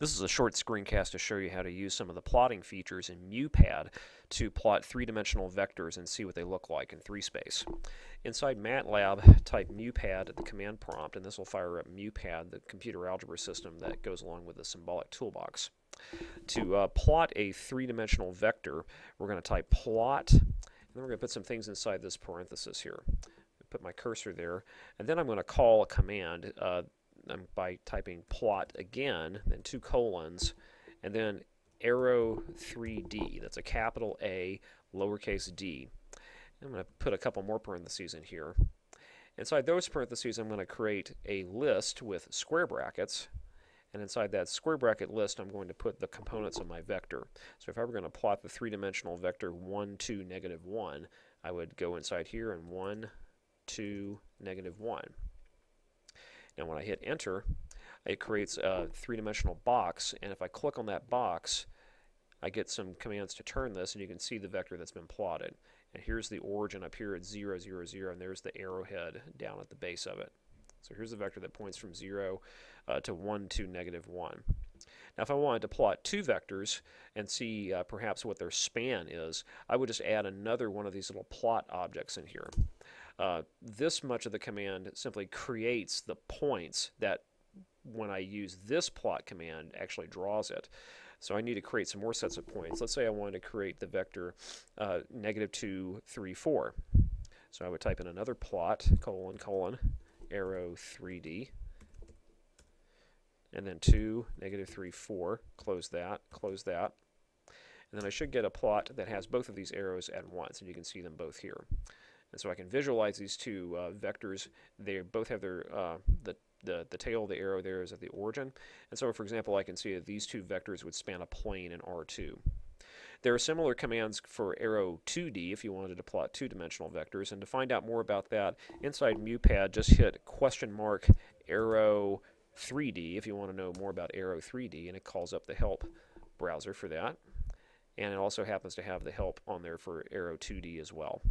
This is a short screencast to show you how to use some of the plotting features in MuPad to plot three-dimensional vectors and see what they look like in 3-space. Inside MATLAB, type MuPad at the command prompt, and this will fire up MuPad, the computer algebra system that goes along with the symbolic toolbox. To uh, plot a three-dimensional vector, we're going to type plot, and then we're going to put some things inside this parenthesis here. Put my cursor there, and then I'm going to call a command. Uh, um, by typing plot again, then two colons, and then arrow 3D. That's a capital A, lowercase d. I'm going to put a couple more parentheses in here. Inside those parentheses, I'm going to create a list with square brackets. And inside that square bracket list, I'm going to put the components of my vector. So if I were going to plot the three-dimensional vector 1, 2, negative 1, I would go inside here and 1, 2, negative 1. Now when I hit enter, it creates a three-dimensional box, and if I click on that box, I get some commands to turn this, and you can see the vector that's been plotted. And here's the origin up here at 0, 0, 0, and there's the arrowhead down at the base of it. So here's the vector that points from 0 uh, to 1 to negative 1. Now if I wanted to plot two vectors and see uh, perhaps what their span is, I would just add another one of these little plot objects in here. Uh, this much of the command simply creates the points that when I use this plot command actually draws it. So I need to create some more sets of points. Let's say I wanted to create the vector uh, negative 2, 3, 4. So I would type in another plot, colon, colon, arrow 3D, and then 2, negative 3, 4, close that, close that. And then I should get a plot that has both of these arrows at once, and you can see them both here. And so I can visualize these two uh, vectors. They both have their uh, the, the, the tail of the arrow there is at the origin. And so, for example, I can see that these two vectors would span a plane in R2. There are similar commands for arrow 2D if you wanted to plot two-dimensional vectors. And to find out more about that, inside MuPad, just hit question mark arrow 3D if you want to know more about arrow 3D, and it calls up the help browser for that. And it also happens to have the help on there for arrow 2D as well.